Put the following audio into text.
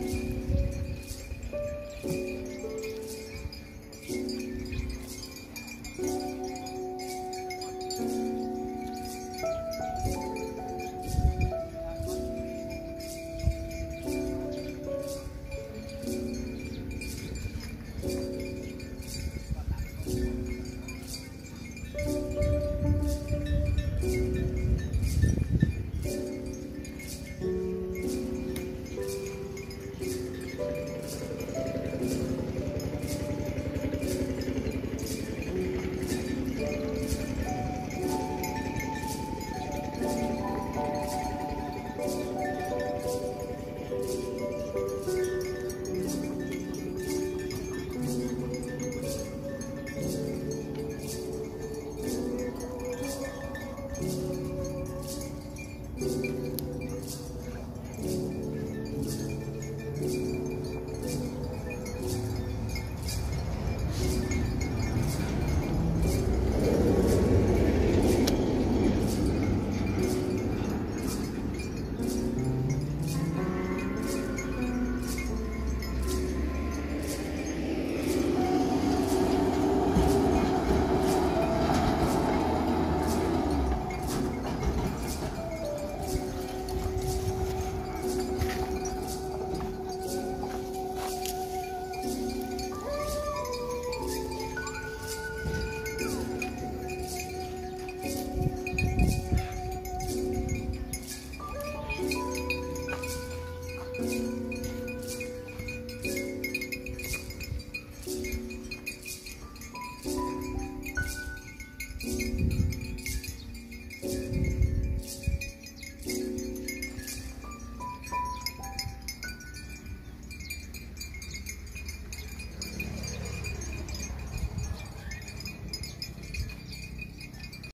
Música